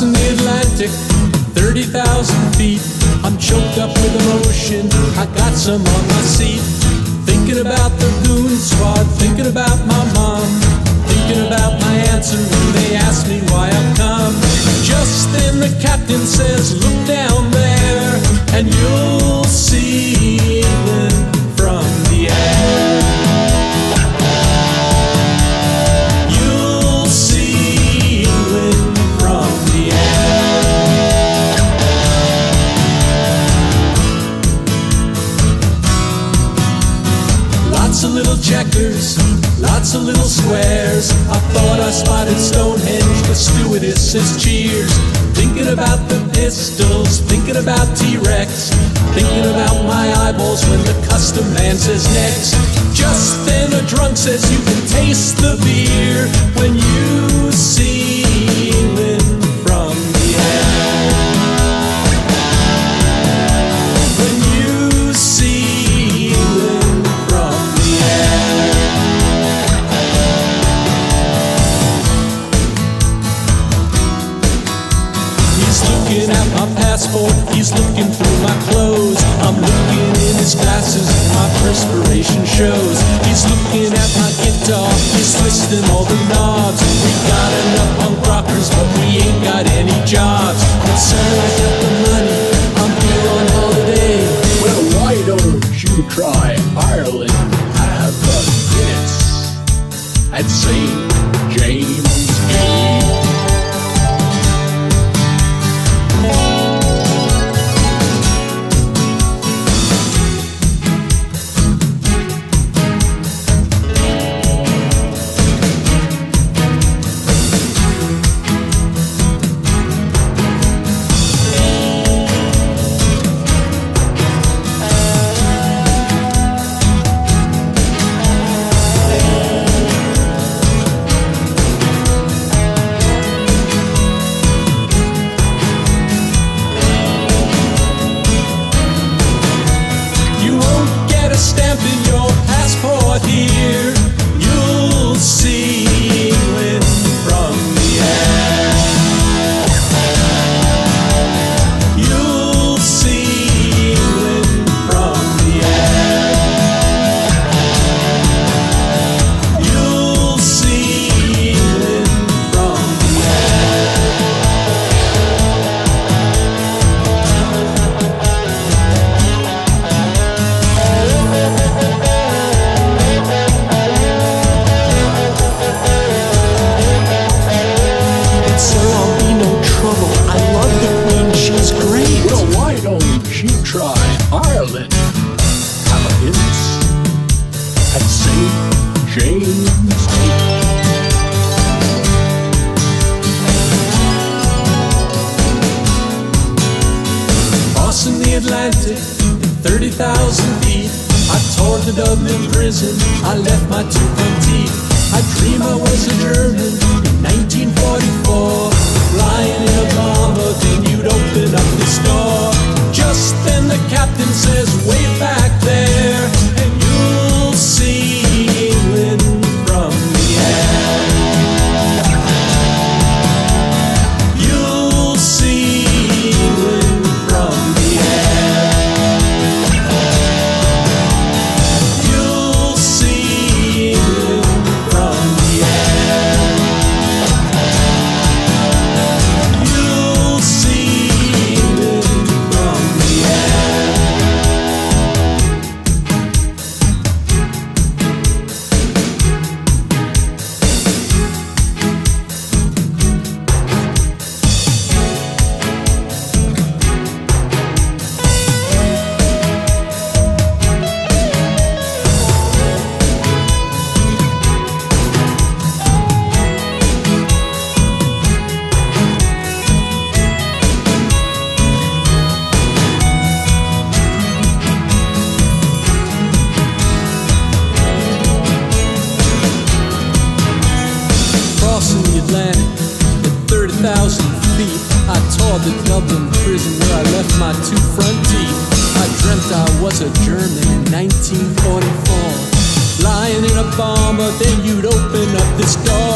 Crossing the Atlantic, 30,000 feet. I'm choked up with emotion, I got some on my seat. Thinking about the goon squad, thinking about my mom. Thinking about my answer when they ask me why I've come. Just then the captain says, look down there, and you'll see checkers, lots of little squares. I thought I spotted Stonehenge, the stewardess says cheers. Thinking about the pistols, thinking about T-Rex, thinking about my eyeballs when the custom man says next. Just then a drunk says you can taste the beer when you see he's looking through my clothes. I'm looking in his glasses, my perspiration shows. He's looking at my guitar, he's twisting all the knobs. We got enough punk rockers, but we ain't got any jobs. But sir, I got the money, I'm here on holiday. Well, why don't you try Ireland? Have a Guinness at St. Crossing the Atlantic, 30,000 feet. I toured the Dublin prison, I left my two front teeth. I dream I was a German in 1944. Flying in a bomber, you'd open up this door. I the Dublin prison where I left my two front teeth. I dreamt I was a German in 1944. Lying in a bomber, then you'd open up this door.